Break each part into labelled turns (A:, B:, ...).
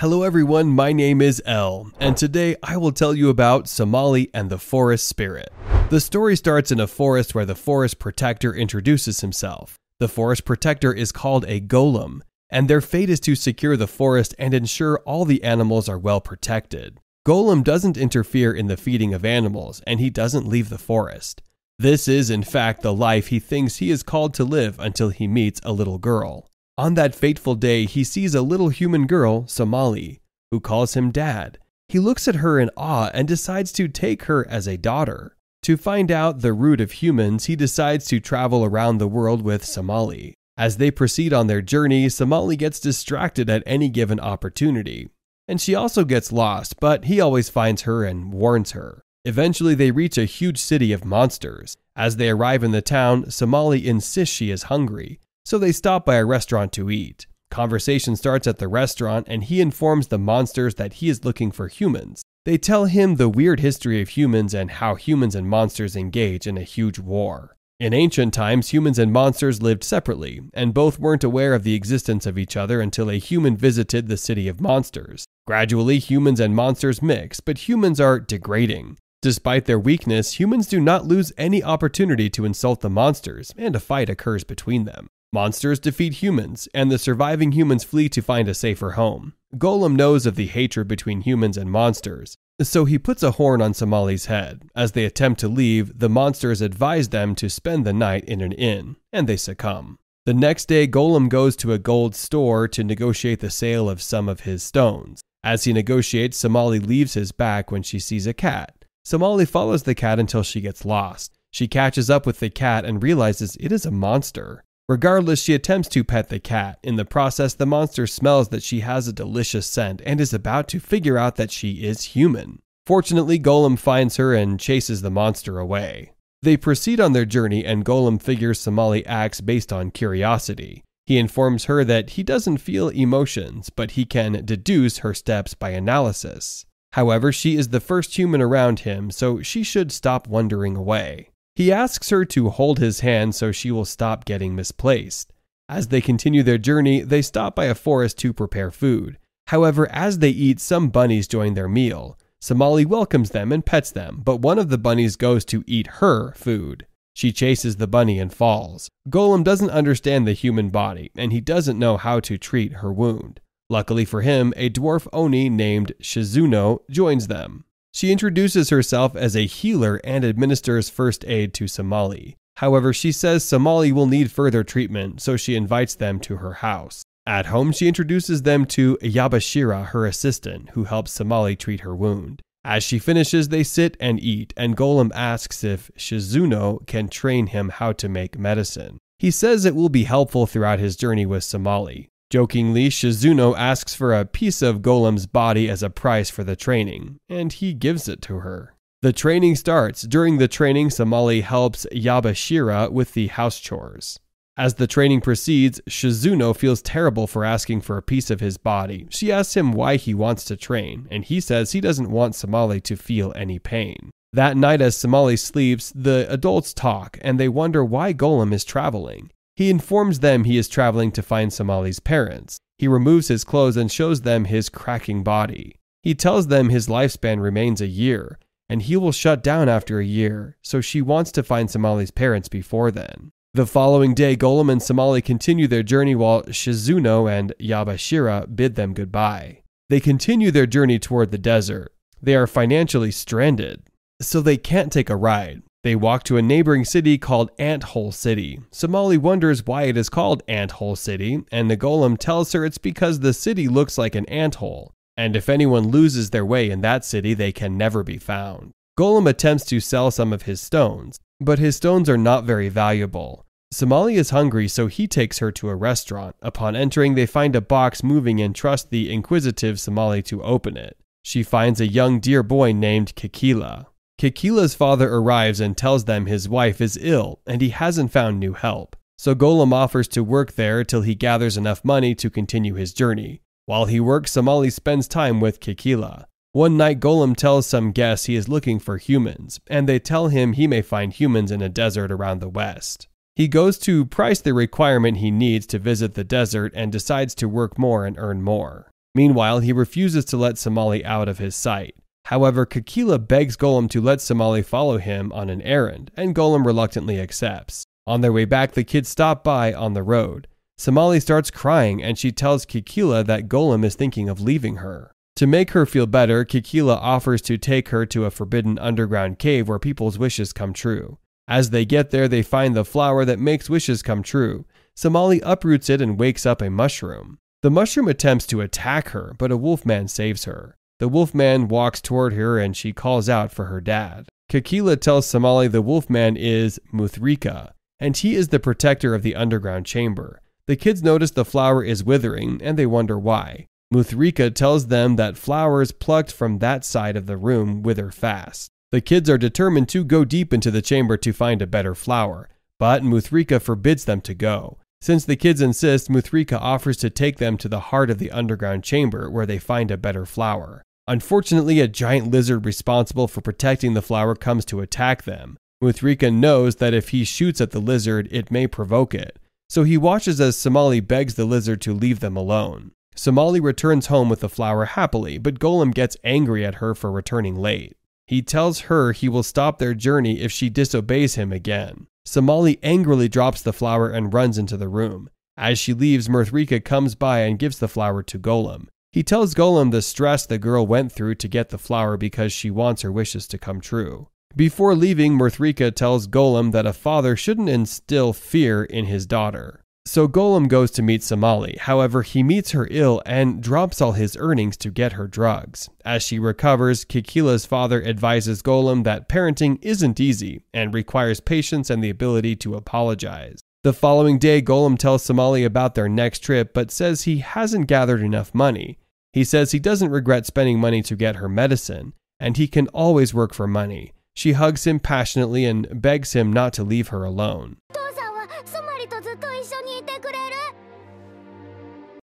A: Hello everyone, my name is El, and today I will tell you about Somali and the Forest Spirit. The story starts in a forest where the forest protector introduces himself. The forest protector is called a golem, and their fate is to secure the forest and ensure all the animals are well protected. Golem doesn't interfere in the feeding of animals, and he doesn't leave the forest. This is, in fact, the life he thinks he is called to live until he meets a little girl. On that fateful day, he sees a little human girl, Somali, who calls him dad. He looks at her in awe and decides to take her as a daughter. To find out the root of humans, he decides to travel around the world with Somali. As they proceed on their journey, Somali gets distracted at any given opportunity. And she also gets lost, but he always finds her and warns her. Eventually, they reach a huge city of monsters. As they arrive in the town, Somali insists she is hungry, so they stop by a restaurant to eat. Conversation starts at the restaurant, and he informs the monsters that he is looking for humans. They tell him the weird history of humans and how humans and monsters engage in a huge war. In ancient times, humans and monsters lived separately, and both weren't aware of the existence of each other until a human visited the city of monsters. Gradually, humans and monsters mix, but humans are degrading. Despite their weakness, humans do not lose any opportunity to insult the monsters, and a fight occurs between them. Monsters defeat humans, and the surviving humans flee to find a safer home. Golem knows of the hatred between humans and monsters, so he puts a horn on Somali's head. As they attempt to leave, the monsters advise them to spend the night in an inn, and they succumb. The next day, Golem goes to a gold store to negotiate the sale of some of his stones. As he negotiates, Somali leaves his back when she sees a cat. Somali follows the cat until she gets lost. She catches up with the cat and realizes it is a monster. Regardless, she attempts to pet the cat. In the process, the monster smells that she has a delicious scent and is about to figure out that she is human. Fortunately, Golem finds her and chases the monster away. They proceed on their journey, and Golem figures Somali acts based on curiosity. He informs her that he doesn't feel emotions, but he can deduce her steps by analysis. However, she is the first human around him, so she should stop wandering away. He asks her to hold his hand so she will stop getting misplaced. As they continue their journey, they stop by a forest to prepare food. However, as they eat, some bunnies join their meal. Somali welcomes them and pets them, but one of the bunnies goes to eat her food. She chases the bunny and falls. Golem doesn't understand the human body, and he doesn't know how to treat her wound. Luckily for him, a dwarf Oni named Shizuno joins them. She introduces herself as a healer and administers first aid to Somali. However, she says Somali will need further treatment, so she invites them to her house. At home, she introduces them to Yabashira, her assistant, who helps Somali treat her wound. As she finishes, they sit and eat, and Golem asks if Shizuno can train him how to make medicine. He says it will be helpful throughout his journey with Somali. Jokingly, Shizuno asks for a piece of Golem's body as a price for the training, and he gives it to her. The training starts. During the training, Somali helps Yabashira with the house chores. As the training proceeds, Shizuno feels terrible for asking for a piece of his body. She asks him why he wants to train, and he says he doesn't want Somali to feel any pain. That night, as Somali sleeps, the adults talk and they wonder why Golem is traveling. He informs them he is traveling to find Somali's parents. He removes his clothes and shows them his cracking body. He tells them his lifespan remains a year, and he will shut down after a year, so she wants to find Somali's parents before then. The following day, Golem and Somali continue their journey while Shizuno and Yabashira bid them goodbye. They continue their journey toward the desert. They are financially stranded, so they can't take a ride. They walk to a neighboring city called Ant Hole City. Somali wonders why it is called Ant Hole City, and the golem tells her it's because the city looks like an ant hole, and if anyone loses their way in that city, they can never be found. Golem attempts to sell some of his stones, but his stones are not very valuable. Somali is hungry, so he takes her to a restaurant. Upon entering, they find a box moving and trust the inquisitive Somali to open it. She finds a young deer boy named Kikila. Kikila's father arrives and tells them his wife is ill and he hasn't found new help. So Golem offers to work there till he gathers enough money to continue his journey. While he works, Somali spends time with Kikila. One night, Golem tells some guests he is looking for humans, and they tell him he may find humans in a desert around the west. He goes to price the requirement he needs to visit the desert and decides to work more and earn more. Meanwhile, he refuses to let Somali out of his sight. However, Kikila begs Golem to let Somali follow him on an errand, and Golem reluctantly accepts. On their way back, the kids stop by on the road. Somali starts crying and she tells Kikila that Golem is thinking of leaving her. To make her feel better, Kikila offers to take her to a forbidden underground cave where people's wishes come true. As they get there, they find the flower that makes wishes come true. Somali uproots it and wakes up a mushroom. The mushroom attempts to attack her, but a wolfman saves her. The wolfman walks toward her and she calls out for her dad. Kikila tells Somali the wolfman is Muthrika, and he is the protector of the underground chamber. The kids notice the flower is withering and they wonder why. Muthrika tells them that flowers plucked from that side of the room wither fast. The kids are determined to go deep into the chamber to find a better flower, but Muthrika forbids them to go. Since the kids insist, Muthrika offers to take them to the heart of the underground chamber where they find a better flower. Unfortunately, a giant lizard responsible for protecting the flower comes to attack them. Muthrika knows that if he shoots at the lizard, it may provoke it, so he watches as Somali begs the lizard to leave them alone. Somali returns home with the flower happily, but Golem gets angry at her for returning late. He tells her he will stop their journey if she disobeys him again. Somali angrily drops the flower and runs into the room. As she leaves, Muthrika comes by and gives the flower to Golem. He tells Golem the stress the girl went through to get the flower because she wants her wishes to come true. Before leaving, Muthrika tells Golem that a father shouldn't instill fear in his daughter. So Golem goes to meet Somali. However, he meets her ill and drops all his earnings to get her drugs. As she recovers, Kikila's father advises Golem that parenting isn't easy and requires patience and the ability to apologize. The following day, Golem tells Somali about their next trip but says he hasn't gathered enough money. He says he doesn't regret spending money to get her medicine, and he can always work for money. She hugs him passionately and begs him not to leave her alone.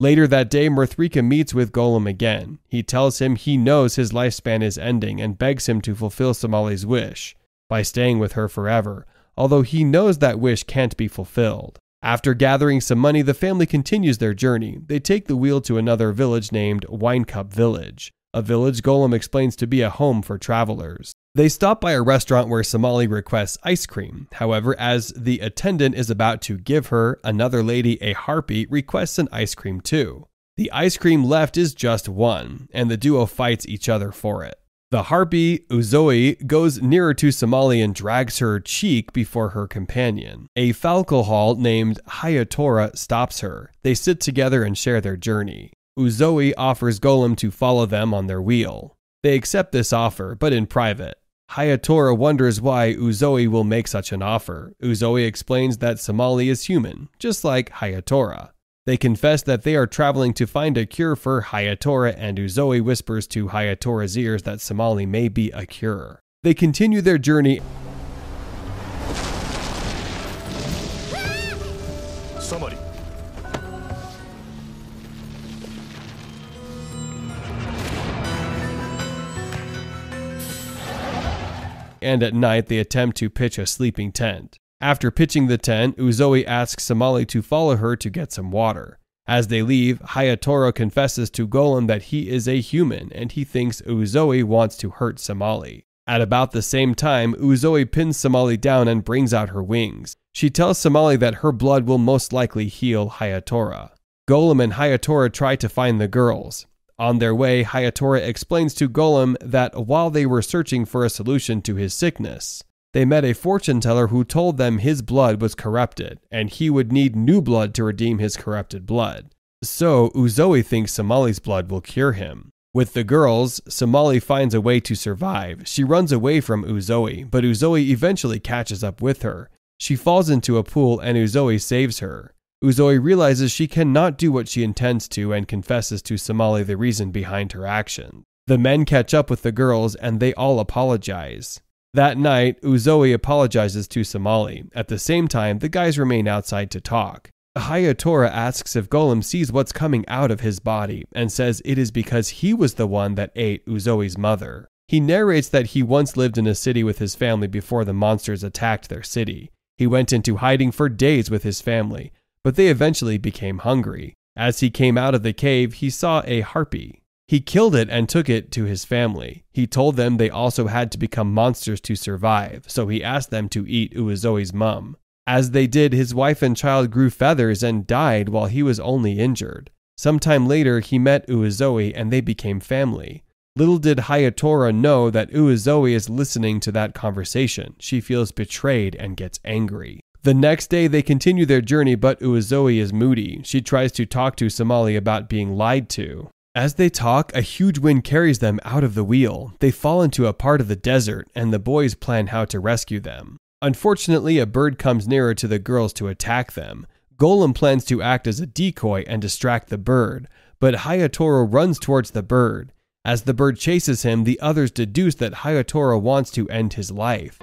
A: Later that day, Muthrika meets with Golem again. He tells him he knows his lifespan is ending and begs him to fulfill Somali's wish by staying with her forever, although he knows that wish can't be fulfilled. After gathering some money, the family continues their journey. They take the wheel to another village named Winecup Village, a village Golem explains to be a home for travelers. They stop by a restaurant where Somali requests ice cream. However, as the attendant is about to give her, another lady, a harpy, requests an ice cream too. The ice cream left is just one, and the duo fights each other for it. The harpy, Uzoi, goes nearer to Somali and drags her cheek before her companion. A falcohol named Hayatora stops her. They sit together and share their journey. Uzoi offers Golem to follow them on their wheel. They accept this offer, but in private. Hayatora wonders why Uzoi will make such an offer. Uzoi explains that Somali is human, just like Hayatora. They confess that they are traveling to find a cure for Hayatora, and Uzoi whispers to Hayatora's ears that Somali may be a cure. They continue their journey. Somebody. and at night they attempt to pitch a sleeping tent. After pitching the tent, Uzoi asks Somali to follow her to get some water. As they leave, Hayatora confesses to Golem that he is a human and he thinks Uzoi wants to hurt Somali. At about the same time, Uzoi pins Somali down and brings out her wings. She tells Somali that her blood will most likely heal Hayatora. Golem and Hayatora try to find the girls. On their way, Hayatora explains to Golem that while they were searching for a solution to his sickness, they met a fortune teller who told them his blood was corrupted and he would need new blood to redeem his corrupted blood. So, Uzoi thinks Somali's blood will cure him. With the girls, Somali finds a way to survive. She runs away from Uzoi, but Uzoi eventually catches up with her. She falls into a pool and Uzoi saves her. Uzoi realizes she cannot do what she intends to and confesses to Somali the reason behind her action. The men catch up with the girls and they all apologize. That night, Uzoi apologizes to Somali. At the same time, the guys remain outside to talk. Hayatora asks if Golem sees what's coming out of his body and says it is because he was the one that ate Uzoi's mother. He narrates that he once lived in a city with his family before the monsters attacked their city. He went into hiding for days with his family, but they eventually became hungry. As he came out of the cave, he saw a harpy. He killed it and took it to his family. He told them they also had to become monsters to survive, so he asked them to eat Uzoi's mum. As they did, his wife and child grew feathers and died while he was only injured. Sometime later, he met Uzoi and they became family. Little did Hayatora know that Uzoi is listening to that conversation. She feels betrayed and gets angry. The next day, they continue their journey, but Uzoi is moody. She tries to talk to Somali about being lied to. As they talk, a huge wind carries them out of the wheel. They fall into a part of the desert, and the boys plan how to rescue them. Unfortunately, a bird comes nearer to the girls to attack them. Golem plans to act as a decoy and distract the bird, but Hayatora runs towards the bird. As the bird chases him, the others deduce that Hayatora wants to end his life.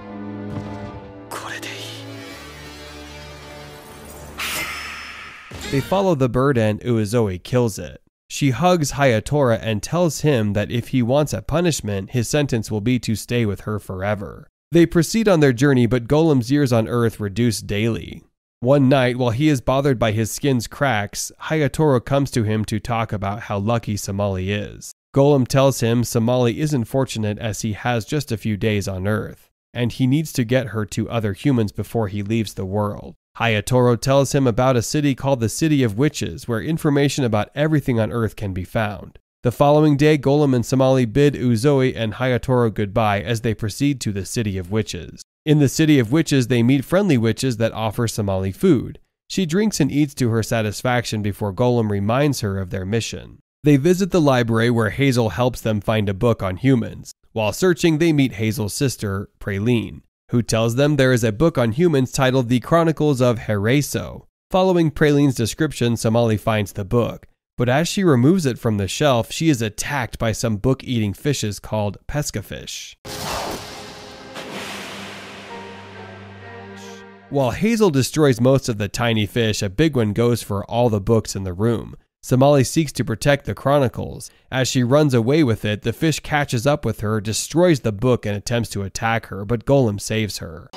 A: They follow the bird and Uzoi kills it. She hugs Hayatora and tells him that if he wants a punishment, his sentence will be to stay with her forever. They proceed on their journey, but Golem's years on Earth reduce daily. One night, while he is bothered by his skin's cracks, Hayatora comes to him to talk about how lucky Somali is. Golem tells him Somali isn't fortunate as he has just a few days on Earth, and he needs to get her to other humans before he leaves the world. Hayatora tells him about a city called the City of Witches, where information about everything on Earth can be found. The following day, Golem and Somali bid Uzoi and Hayatora goodbye as they proceed to the City of Witches. In the City of Witches, they meet friendly witches that offer Somali food. She drinks and eats to her satisfaction before Golem reminds her of their mission. They visit the library where Hazel helps them find a book on humans. While searching, they meet Hazel's sister, Praline who tells them there is a book on humans titled The Chronicles of Hereso. Following Praline's description, Somali finds the book, but as she removes it from the shelf, she is attacked by some book eating fishes called pescafish. While Hazel destroys most of the tiny fish, a big one goes for all the books in the room. Somali seeks to protect the chronicles. As she runs away with it, the fish catches up with her, destroys the book, and attempts to attack her, but Golem saves her.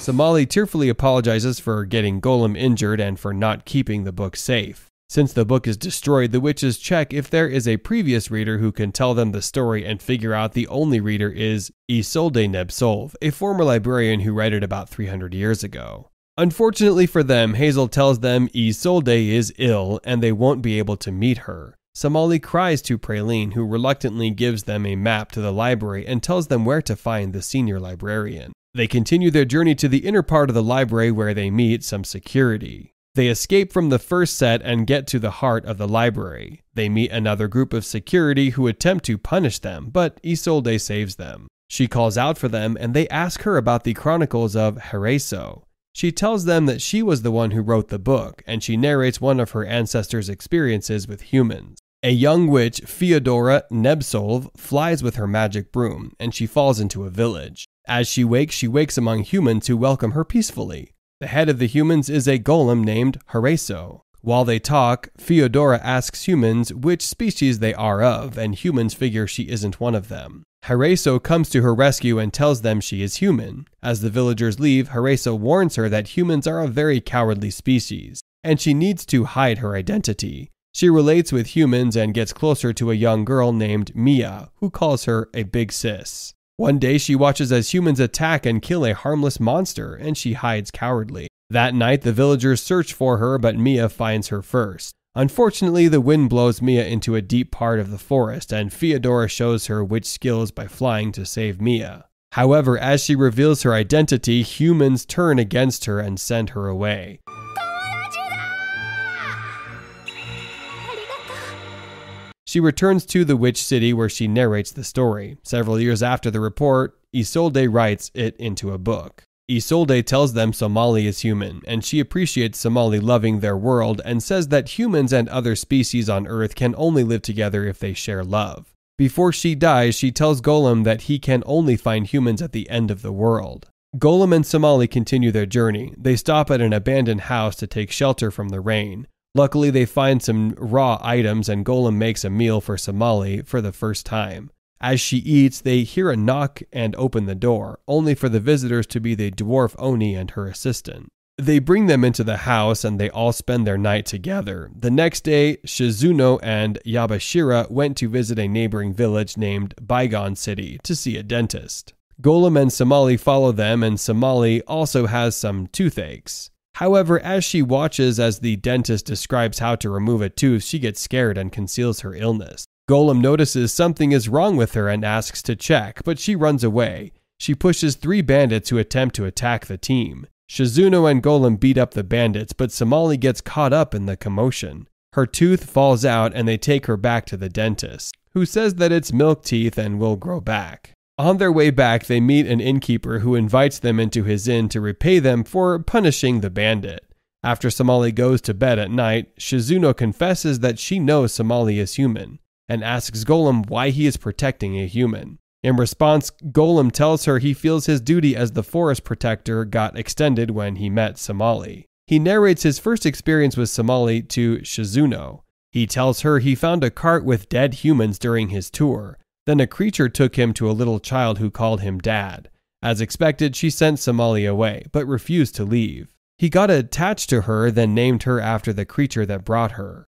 A: Somali tearfully apologizes for getting Golem injured and for not keeping the book safe. Since the book is destroyed, the witches check if there is a previous reader who can tell them the story and figure out the only reader is Isolde Nebsolv, a former librarian who wrote it about 300 years ago. Unfortunately for them, Hazel tells them Isolde is ill and they won't be able to meet her. Somali cries to Praline, who reluctantly gives them a map to the library and tells them where to find the senior librarian. They continue their journey to the inner part of the library where they meet some security. They escape from the first set and get to the heart of the library. They meet another group of security who attempt to punish them, but Isolde saves them. She calls out for them and they ask her about the chronicles of Hereso. She tells them that she was the one who wrote the book, and she narrates one of her ancestors' experiences with humans. A young witch, Theodora Nebsolv, flies with her magic broom, and she falls into a village. As she wakes, she wakes among humans who welcome her peacefully. The head of the humans is a golem named Hereso. While they talk, Theodora asks humans which species they are of, and humans figure she isn't one of them. Hereso comes to her rescue and tells them she is human. As the villagers leave, Hereso warns her that humans are a very cowardly species, and she needs to hide her identity. She relates with humans and gets closer to a young girl named Mia, who calls her a big sis. One day she watches as humans attack and kill a harmless monster, and she hides cowardly. That night, the villagers search for her, but Mia finds her first. Unfortunately, the wind blows Mia into a deep part of the forest, and Theodora shows her witch skills by flying to save Mia. However, as she reveals her identity, humans turn against her and send her away. She returns to the Witch City where she narrates the story. Several years after the report, Isolde writes it into a book. Isolde tells them Somali is human, and she appreciates Somali loving their world and says that humans and other species on Earth can only live together if they share love. Before she dies, she tells Golem that he can only find humans at the end of the world. Golem and Somali continue their journey. They stop at an abandoned house to take shelter from the rain. Luckily, they find some raw items, and Golem makes a meal for Somali for the first time. As she eats, they hear a knock and open the door, only for the visitors to be the dwarf Oni and her assistant. They bring them into the house and they all spend their night together. The next day, Shizuno and Yabashira went to visit a neighboring village named Bygone City to see a dentist. Golem and Somali follow them, and Somali also has some toothaches. However, as she watches as the dentist describes how to remove a tooth, she gets scared and conceals her illness. Golem notices something is wrong with her and asks to check, but she runs away. She pushes three bandits who attempt to attack the team. Shizuno and Golem beat up the bandits, but Somali gets caught up in the commotion. Her tooth falls out and they take her back to the dentist, who says that it's milk teeth and will grow back. On their way back, they meet an innkeeper who invites them into his inn to repay them for punishing the bandit. After Somali goes to bed at night, Shizuno confesses that she knows Somali is human and asks Golem why he is protecting a human. In response, Golem tells her he feels his duty as the forest protector got extended when he met Somali. He narrates his first experience with Somali to Shizuno. He tells her he found a cart with dead humans during his tour. Then a creature took him to a little child who called him Dad. As expected, she sent Somali away, but refused to leave. He got attached to her, then named her after the creature that brought her.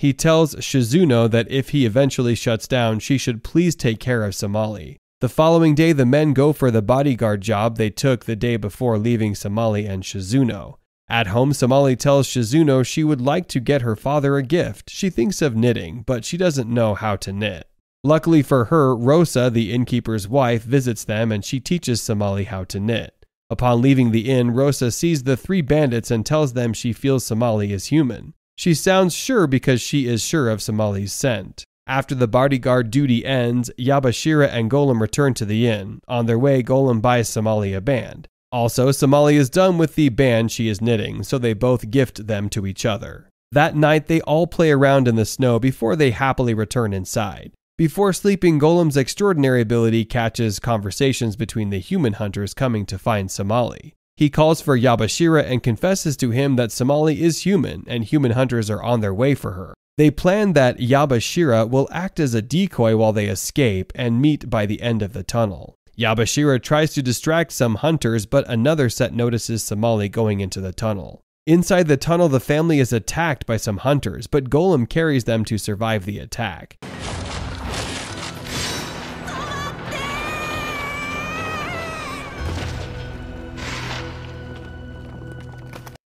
A: He tells Shizuno that if he eventually shuts down, she should please take care of Somali. The following day, the men go for the bodyguard job they took the day before leaving Somali and Shizuno. At home, Somali tells Shizuno she would like to get her father a gift. She thinks of knitting, but she doesn't know how to knit. Luckily for her, Rosa, the innkeeper's wife, visits them and she teaches Somali how to knit. Upon leaving the inn, Rosa sees the three bandits and tells them she feels Somali is human. She sounds sure because she is sure of Somali's scent. After the bodyguard duty ends, Yabashira and Golem return to the inn. On their way, Golem buys Somali a band. Also, Somali is done with the band she is knitting, so they both gift them to each other. That night, they all play around in the snow before they happily return inside. Before sleeping, Golem's extraordinary ability catches conversations between the human hunters coming to find Somali. He calls for Yabashira and confesses to him that Somali is human and human hunters are on their way for her. They plan that Yabashira will act as a decoy while they escape and meet by the end of the tunnel. Yabashira tries to distract some hunters, but another set notices Somali going into the tunnel. Inside the tunnel, the family is attacked by some hunters, but Golem carries them to survive the attack.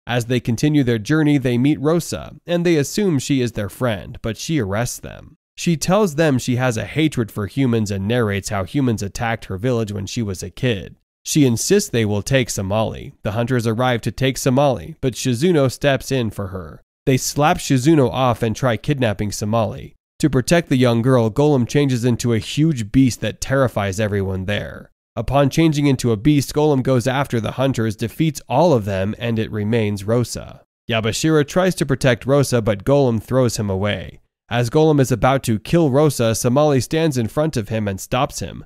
A: As they continue their journey, they meet Rosa, and they assume she is their friend, but she arrests them. She tells them she has a hatred for humans and narrates how humans attacked her village when she was a kid. She insists they will take Somali. The hunters arrive to take Somali, but Shizuno steps in for her. They slap Shizuno off and try kidnapping Somali. To protect the young girl, Golem changes into a huge beast that terrifies everyone there. Upon changing into a beast, Golem goes after the hunters, defeats all of them, and it remains Rosa. Yabashira tries to protect Rosa, but Golem throws him away. As Golem is about to kill Rosa, Somali stands in front of him and stops him.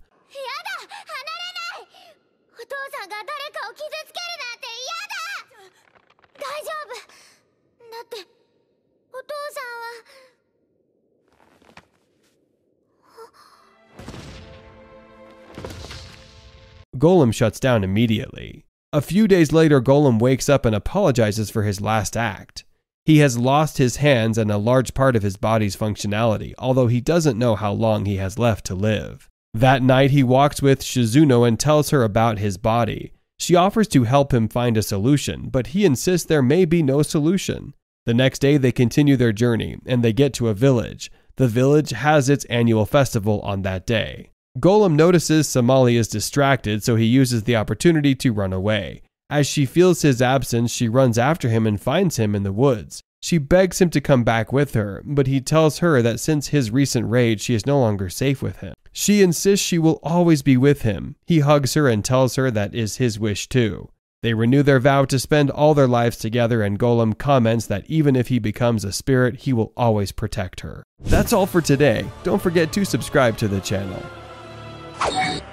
A: Golem shuts down immediately. A few days later, Golem wakes up and apologizes for his last act. He has lost his hands and a large part of his body's functionality, although he doesn't know how long he has left to live. That night, he walks with Shizuno and tells her about his body. She offers to help him find a solution, but he insists there may be no solution. The next day, they continue their journey and they get to a village. The village has its annual festival on that day. Golem notices Somali is distracted, so he uses the opportunity to run away. As she feels his absence, she runs after him and finds him in the woods. She begs him to come back with her, but he tells her that since his recent raid, she is no longer safe with him. She insists she will always be with him. He hugs her and tells her that is his wish too. They renew their vow to spend all their lives together, and Golem comments that even if he becomes a spirit, he will always protect her. That's all for today. Don't forget to subscribe to the channel. Yeah.